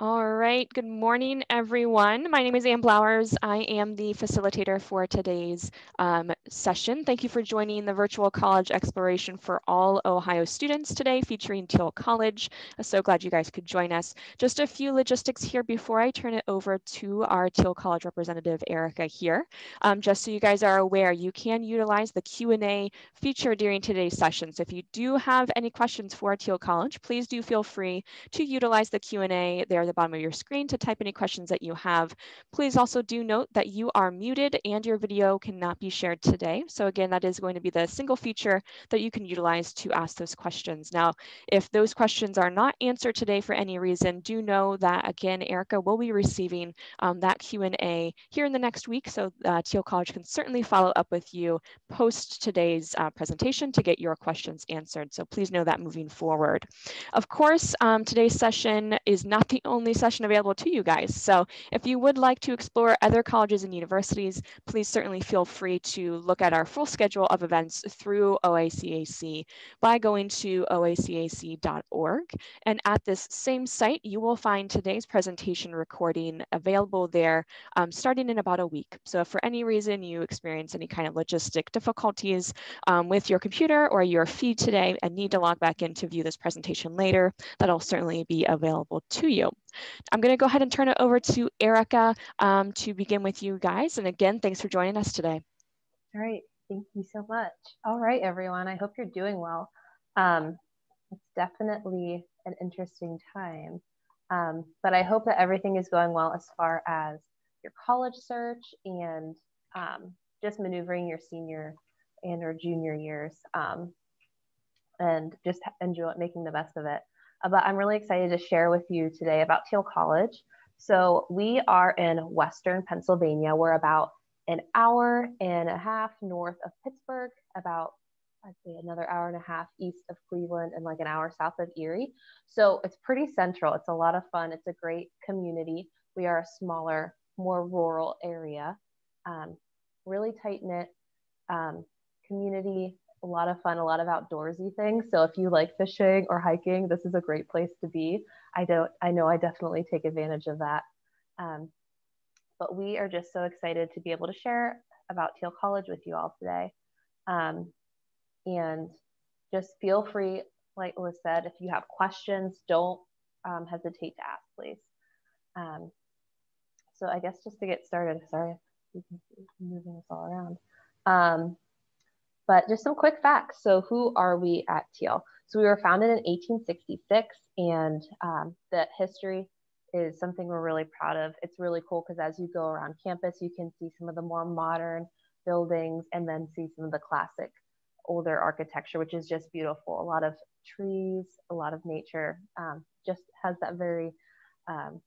All right, good morning, everyone. My name is Ann Blowers. I am the facilitator for today's um, session. Thank you for joining the Virtual College Exploration for all Ohio students today featuring Thiel College. I'm so glad you guys could join us. Just a few logistics here before I turn it over to our Thiel College representative, Erica here. Um, just so you guys are aware, you can utilize the Q&A feature during today's session. So if you do have any questions for Thiel College, please do feel free to utilize the Q&A there at the bottom of your screen to type any questions that you have. Please also do note that you are muted and your video cannot be shared today. So again, that is going to be the single feature that you can utilize to ask those questions. Now, if those questions are not answered today for any reason, do know that again, Erica will be receiving um, that Q&A here in the next week. So uh, Thiel College can certainly follow up with you post today's uh, presentation to get your questions answered. So please know that moving forward. Of course, um, today's session is not the only session available to you guys. So if you would like to explore other colleges and universities, please certainly feel free to look at our full schedule of events through OACAC by going to oacac.org. And at this same site, you will find today's presentation recording available there um, starting in about a week. So if for any reason you experience any kind of logistic difficulties um, with your computer or your feed today and need to log back in to view this presentation later, that'll certainly be available to you. I'm going to go ahead and turn it over to Erica um, to begin with you guys. And again, thanks for joining us today. All right. Thank you so much. All right, everyone. I hope you're doing well. Um, it's definitely an interesting time, um, but I hope that everything is going well as far as your college search and um, just maneuvering your senior and or junior years um, and just enjoy making the best of it. Uh, but I'm really excited to share with you today about Thiel College. So we are in Western Pennsylvania. We're about an hour and a half north of Pittsburgh, about I'd say another hour and a half east of Cleveland, and like an hour south of Erie. So it's pretty central. It's a lot of fun. It's a great community. We are a smaller, more rural area, um, really tight knit um, community a lot of fun, a lot of outdoorsy things. So if you like fishing or hiking, this is a great place to be. I don't, I know I definitely take advantage of that. Um, but we are just so excited to be able to share about Thiel College with you all today. Um, and just feel free, like was said, if you have questions, don't um, hesitate to ask, please. Um, so I guess just to get started, sorry, moving this all around. Um, but just some quick facts. So, who are we at Thiel? So, we were founded in 1866, and um, the history is something we're really proud of. It's really cool because as you go around campus, you can see some of the more modern buildings and then see some of the classic older architecture, which is just beautiful. A lot of trees, a lot of nature, um, just has that very um,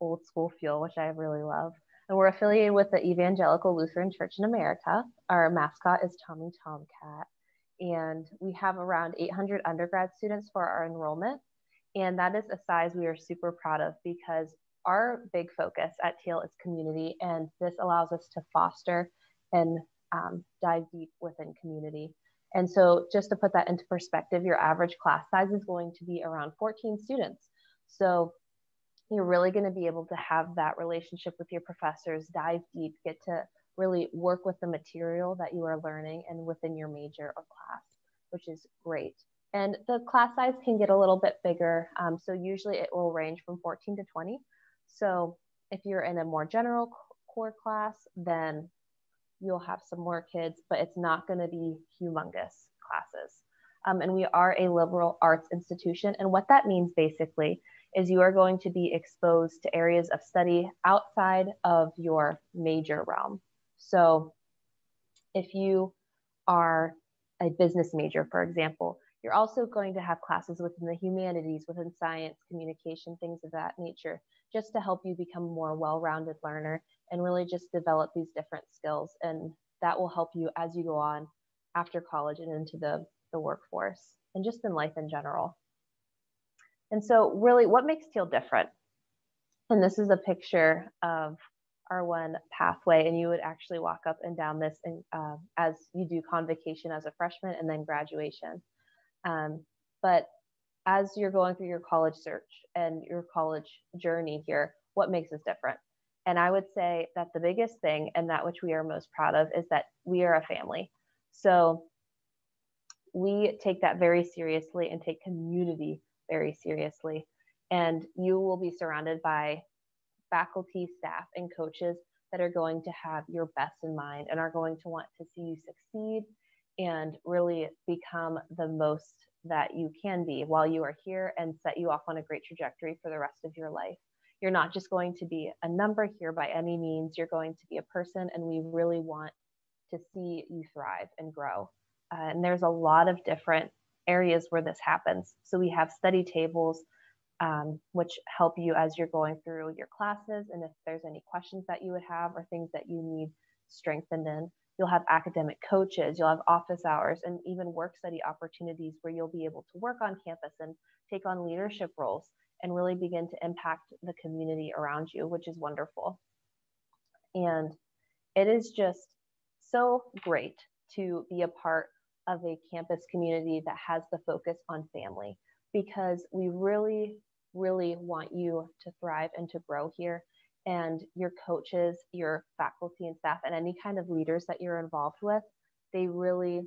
old school feel, which I really love. And we're affiliated with the Evangelical Lutheran Church in America. Our mascot is Tommy Tomcat. And we have around 800 undergrad students for our enrollment. And that is a size we are super proud of because our big focus at Thiel is community. And this allows us to foster and um, dive deep within community. And so, just to put that into perspective, your average class size is going to be around 14 students. So, you're really going to be able to have that relationship with your professors, dive deep, get to really work with the material that you are learning and within your major or class, which is great. And the class size can get a little bit bigger. Um, so usually it will range from 14 to 20. So if you're in a more general core class, then you'll have some more kids, but it's not going to be humongous classes. Um, and we are a liberal arts institution. And what that means basically is you are going to be exposed to areas of study outside of your major realm. So if you are a business major, for example, you're also going to have classes within the humanities, within science, communication, things of that nature, just to help you become a more well-rounded learner and really just develop these different skills. And that will help you as you go on after college and into the, the workforce and just in life in general. And so, really, what makes Thiel different? And this is a picture of our one pathway, and you would actually walk up and down this and, uh, as you do convocation as a freshman and then graduation. Um, but as you're going through your college search and your college journey here, what makes us different? And I would say that the biggest thing, and that which we are most proud of, is that we are a family. So we take that very seriously and take community very seriously. And you will be surrounded by faculty, staff, and coaches that are going to have your best in mind and are going to want to see you succeed and really become the most that you can be while you are here and set you off on a great trajectory for the rest of your life. You're not just going to be a number here by any means, you're going to be a person, and we really want to see you thrive and grow. Uh, and there's a lot of different areas where this happens. So we have study tables, um, which help you as you're going through your classes. And if there's any questions that you would have or things that you need strengthened in, you'll have academic coaches, you'll have office hours, and even work study opportunities where you'll be able to work on campus and take on leadership roles and really begin to impact the community around you, which is wonderful. And it is just so great to be a part of a campus community that has the focus on family because we really, really want you to thrive and to grow here. And your coaches, your faculty and staff, and any kind of leaders that you're involved with, they really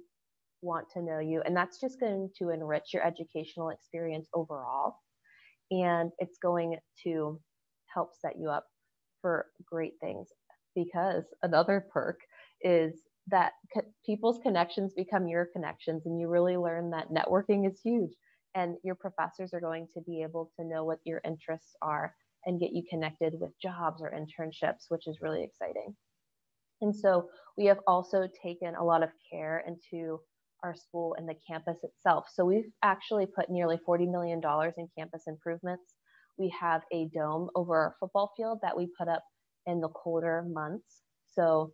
want to know you. And that's just going to enrich your educational experience overall. And it's going to help set you up for great things because another perk is that co- people's connections become your connections and you really learn that networking is huge and your professors are going to be able to know what your interests are and get you connected with jobs or internships which is really exciting. And so we have also taken a lot of care into our school and the campus itself. So we've actually put nearly $40 million in campus improvements. We have a dome over our football field that we put up in the colder months. So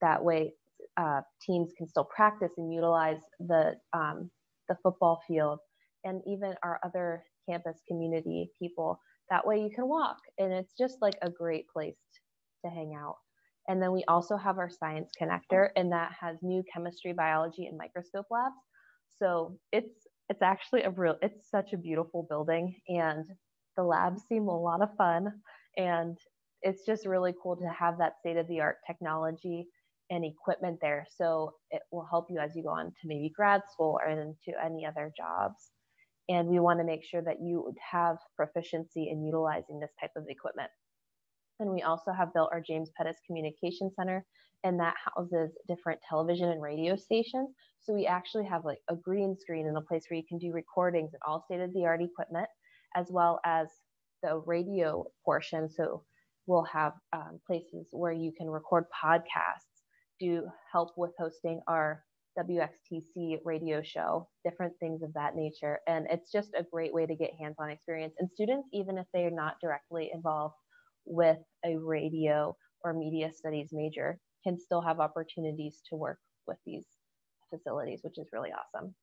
that way uh, teams can still practice and utilize the um, the football field and even our other campus community people. That way you can walk and it's just like a great place to hang out. And then we also have our science connector and that has new chemistry biology and microscope labs. So it's it's actually a real it's such a beautiful building and the labs seem a lot of fun. And it's just really cool to have that state of the art technology and equipment there. So it will help you as you go on to maybe grad school or into any other jobs. And we want to make sure that you have proficiency in utilizing this type of equipment. And we also have built our James Pedas Communication Center, and that houses different television and radio stations. So we actually have like a green screen and a place where you can do recordings and all state of the art equipment, as well as the radio portion. So we'll have um, places where you can record podcasts do help with hosting our WXTC radio show, different things of that nature. And it's just a great way to get hands on experience. And students, even if they are not directly involved with a radio or media studies major, can still have opportunities to work with these facilities, which is really awesome.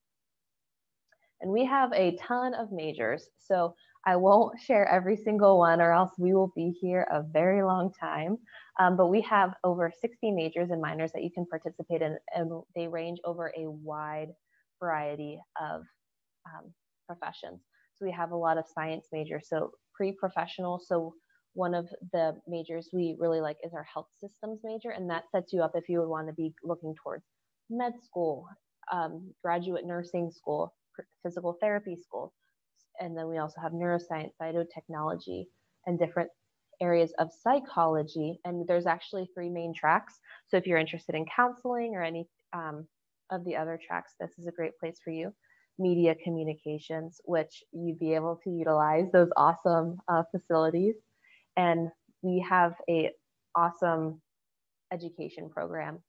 And we have a ton of majors. So I won't share every single one or else we will be here a very long time. Um, but we have over 60 majors and minors that you can participate in, and they range over a wide variety of um, professions. So we have a lot of science majors, so pre-professional. So one of the majors we really like is our health systems major, and that sets you up if you would want to be looking towards med school, um, graduate nursing school, physical therapy school. And then we also have neuroscience, cytotechnology, and different areas of psychology. And there's actually three main tracks. So if you're interested in counseling or any um, of the other tracks, this is a great place for you. Media communications, which you'd be able to utilize those awesome uh, facilities. And we have a awesome education program.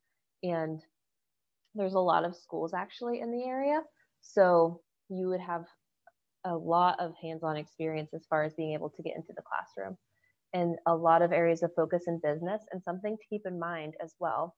And there's a lot of schools actually in the area. So you would have a lot of hands-on experience as far as being able to get into the classroom and a lot of areas of focus in business and something to keep in mind as well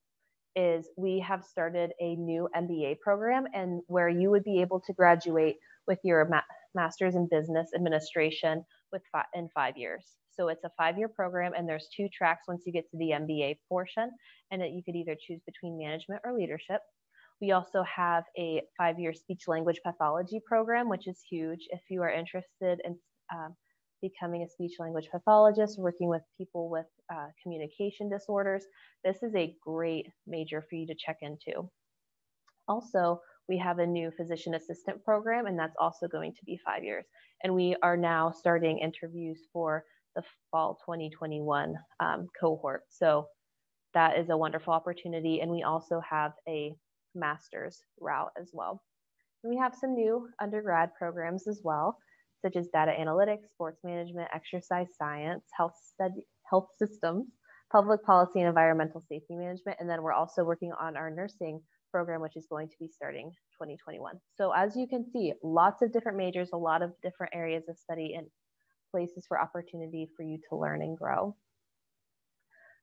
is we have started a new MBA program and where you would be able to graduate with your ma- master's in business administration with fi- in 5 years. So it's a 5-year program and there's two tracks once you get to the MBA portion and that you could either choose between management or leadership We also have a five-year speech language pathology program, which is huge. If you are interested in um, becoming a speech language pathologist, working with people with uh, communication disorders, this is a great major for you to check into. Also, we have a new physician assistant program, and that's also going to be five years. And we are now starting interviews for the fall 2021 um, cohort. So that is a wonderful opportunity. And we also have a master's route as well. And we have some new undergrad programs as well, such as data analytics, sports management, exercise science, health, health systems, public policy and environmental safety management. And then we're also working on our nursing program, which is going to be starting 2021. So as you can see, lots of different majors, a lot of different areas of study and places for opportunity for you to learn and grow.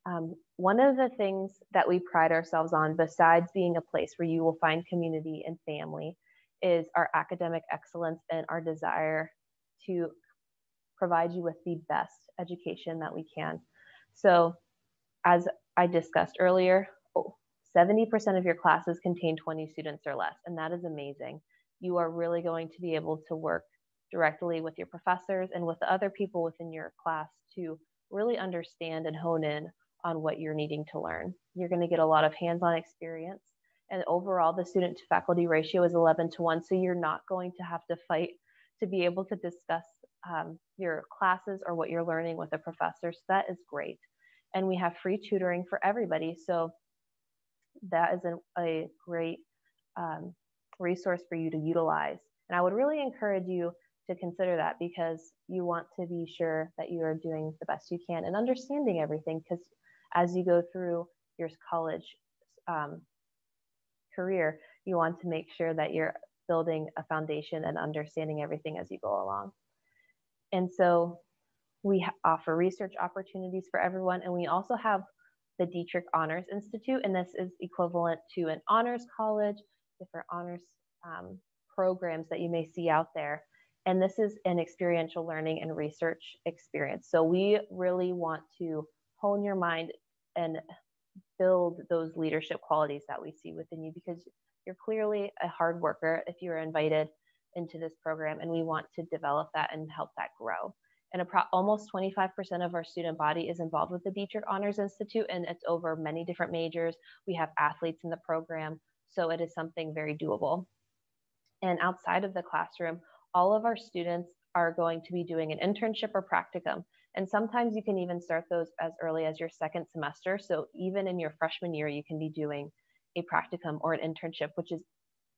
Um, one of the things that we pride ourselves on, besides being a place where you will find community and family, is our academic excellence and our desire to provide you with the best education that we can. So, as I discussed earlier, 70% of your classes contain 20 students or less, and that is amazing. You are really going to be able to work directly with your professors and with the other people within your class to really understand and hone in on what you're needing to learn. You're going to get a lot of hands on experience. And overall, the student to faculty ratio is 11 to 1. So you're not going to have to fight to be able to discuss um, your classes or what you're learning with a professor. So that is great. And we have free tutoring for everybody. So that is a, a great um, resource for you to utilize. And I would really encourage you to consider that because you want to be sure that you are doing the best you can and understanding everything because as you go through your college um, career, you want to make sure that you're building a foundation and understanding everything as you go along. And so we offer research opportunities for everyone, and we also have the Dietrich Honors Institute, and this is equivalent to an honors college, different honors um, programs that you may see out there. And this is an experiential learning and research experience. So we really want to hone your mind and build those leadership qualities that we see within you because you're clearly a hard worker if you're invited into this program and we want to develop that and help that grow and almost 25% of our student body is involved with the Dietrich Honors Institute, and it's over many different majors. We have athletes in the program, so it is something very doable. And outside of the classroom, all of our students are going to be doing an internship or practicum. And sometimes you can even start those as early as your second semester. So even in your freshman year, you can be doing a practicum or an internship, which is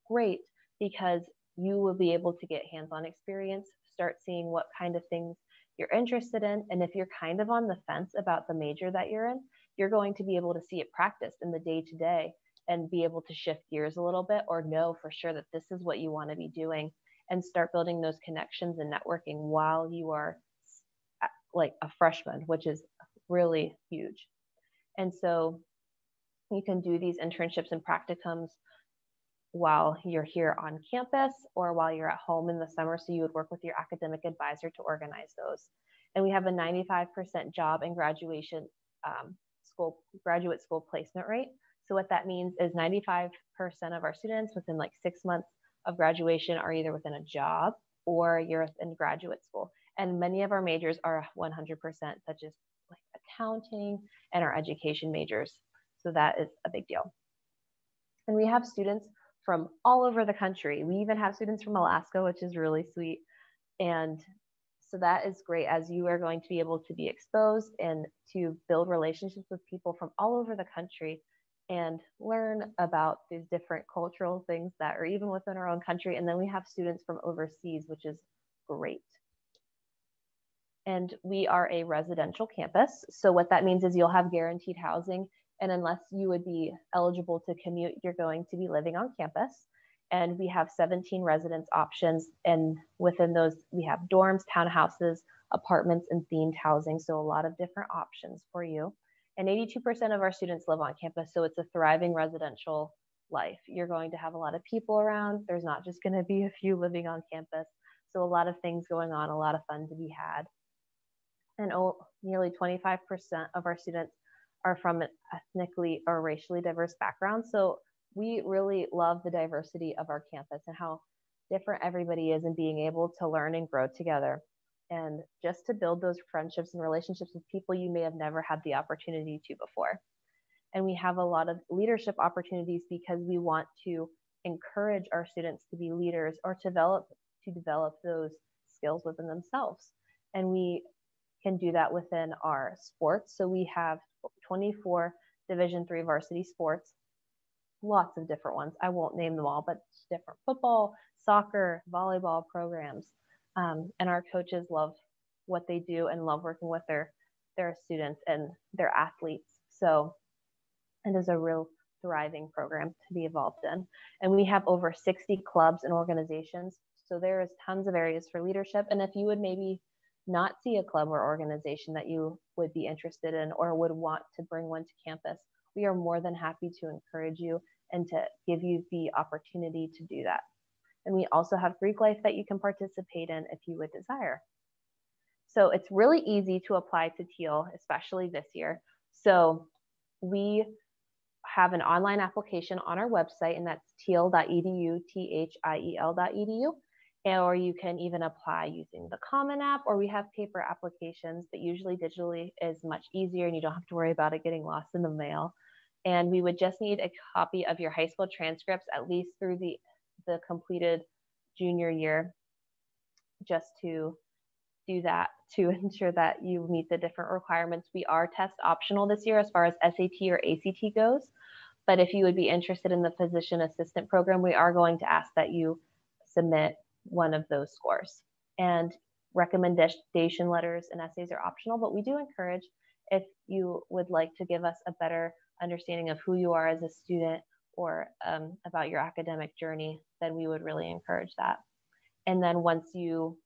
great because you will be able to get hands on experience, start seeing what kind of things you're interested in. And if you're kind of on the fence about the major that you're in, you're going to be able to see it practiced in the day to day and be able to shift gears a little bit or know for sure that this is what you want to be doing and start building those connections and networking while you are like a freshman, which is really huge. And so you can do these internships and practicums while you're here on campus or while you're at home in the summer. So you would work with your academic advisor to organize those. And we have a 95% job and graduation um, school, graduate school placement rate. So what that means is 95% of our students within like six months of graduation are either within a job or you're in graduate school. And many of our majors are 100%, such as like accounting and our education majors. So that is a big deal. And we have students from all over the country. We even have students from Alaska, which is really sweet. And so that is great as you are going to be able to be exposed and to build relationships with people from all over the country and learn about these different cultural things that are even within our own country. And then we have students from overseas, which is great. And we are a residential campus. So what that means is you'll have guaranteed housing and unless you would be eligible to commute, you're going to be living on campus. And we have 17 residence options. And within those, we have dorms, townhouses, apartments, and themed housing. So a lot of different options for you. And 82% of our students live on campus. So it's a thriving residential life. You're going to have a lot of people around. There's not just going to be a few living on campus. So a lot of things going on, a lot of fun to be had. And nearly 25% of our students are from an ethnically or racially diverse background. So we really love the diversity of our campus and how different everybody is and being able to learn and grow together and just to build those friendships and relationships with people you may have never had the opportunity to before. And we have a lot of leadership opportunities because we want to encourage our students to be leaders or develop to develop those skills within themselves. And we can do that within our sports. So we have 24 Division three varsity sports, lots of different ones. I won't name them all, but different football, soccer, volleyball programs. Um, and our coaches love what they do and love working with their their students and their athletes. So it is a real thriving program to be involved in. And we have over 60 clubs and organizations. So there is tons of areas for leadership. And if you would maybe not see a club or organization that you would be interested in or would want to bring one to campus, we are more than happy to encourage you and to give you the opportunity to do that. And we also have Greek life that you can participate in if you would desire. So it's really easy to apply to Thiel, especially this year. So we have an online application on our website, and that's thiel.edu, T H I E L.edu. Or you can even apply using the Common App, or we have paper applications, but usually digitally is much easier and you don't have to worry about it getting lost in the mail. And we would just need a copy of your high school transcripts, at least through the, the completed junior year, just to do that to ensure that you meet the different requirements. We are test optional this year as far as SAT or ACT goes. But if you would be interested in the physician assistant program, we are going to ask that you submit one of those scores. And recommendation letters and essays are optional, but we do encourage if you would like to give us a better understanding of who you are as a student or um, about your academic journey, then we would really encourage that. And then once you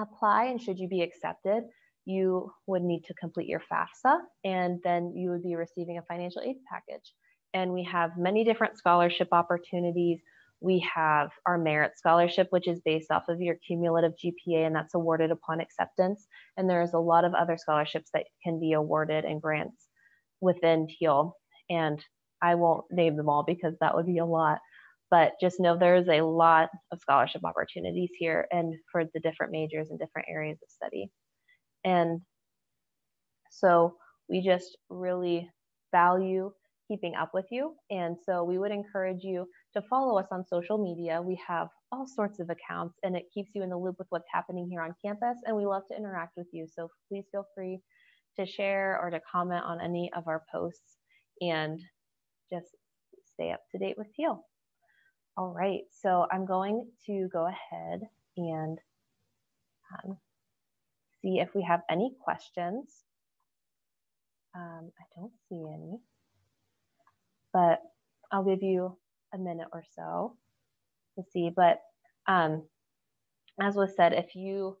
apply and should you be accepted, you would need to complete your FAFSA and then you would be receiving a financial aid package. And we have many different scholarship opportunities. We have our merit scholarship, which is based off of your cumulative GPA, and that's awarded upon acceptance. And there's a lot of other scholarships that can be awarded and grants within Thiel. And I won't name them all because that would be a lot. But just know there's a lot of scholarship opportunities here and for the different majors and different areas of study. And so we just really value keeping up with you. And so we would encourage you to follow us on social media. We have all sorts of accounts and it keeps you in the loop with what's happening here on campus. And we love to interact with you. So please feel free to share or to comment on any of our posts and just stay up to date with Thiel. All right, so I'm going to go ahead and um, see if we have any questions. Um, I don't see any but I'll give you a minute or so to see. But um, as was said, if you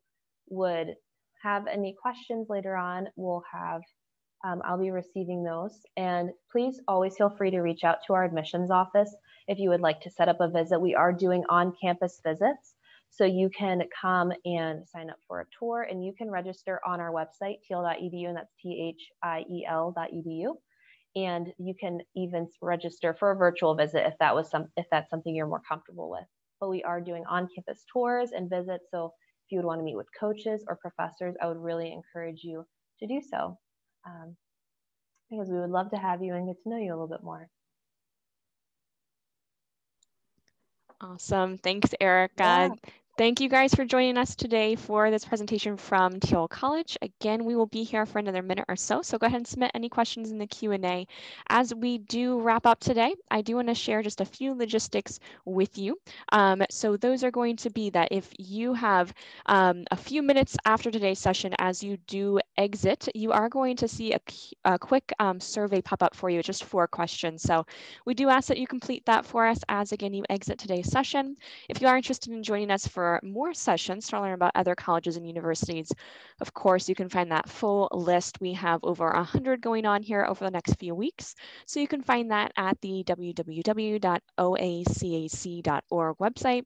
would have any questions later on, we'll have, um, I'll be receiving those. And please always feel free to reach out to our admissions office if you would like to set up a visit. We are doing on campus visits. So you can come and sign up for a tour and you can register on our website, thiel.edu, and that's T H I E L.edu and you can even register for a virtual visit if that was some if that's something you're more comfortable with but we are doing on-campus tours and visits so if you would want to meet with coaches or professors i would really encourage you to do so um, because we would love to have you and get to know you a little bit more Awesome. Thanks, Erica. Yeah. Thank you guys for joining us today for this presentation from Thiel College. Again, we will be here for another minute or so, so go ahead and submit any questions in the Q&A. As we do wrap up today, I do want to share just a few logistics with you. Um, so those are going to be that if you have um, a few minutes after today's session as you do exit, you are going to see a, a quick um, survey pop up for you, just four questions. So we do ask that you complete that for us as, again, you exit today's session. If you are interested in joining us for for more sessions to learn about other colleges and universities. Of course, you can find that full list. We have over 100 going on here over the next few weeks. So you can find that at the www.oacac.org website.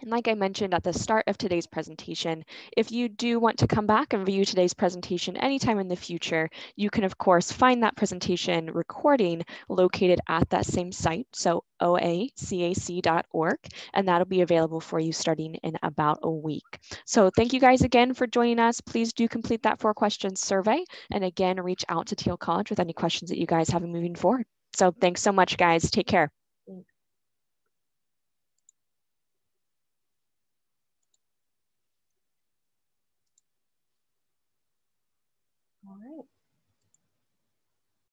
And like I mentioned at the start of today's presentation, if you do want to come back and view today's presentation anytime in the future, you can of course find that presentation recording located at that same site, so oacac.org, and that'll be available for you starting in about a week. So thank you guys again for joining us. Please do complete that four questions survey, and again, reach out to Thiel College with any questions that you guys have moving forward. So thanks so much, guys. Take care.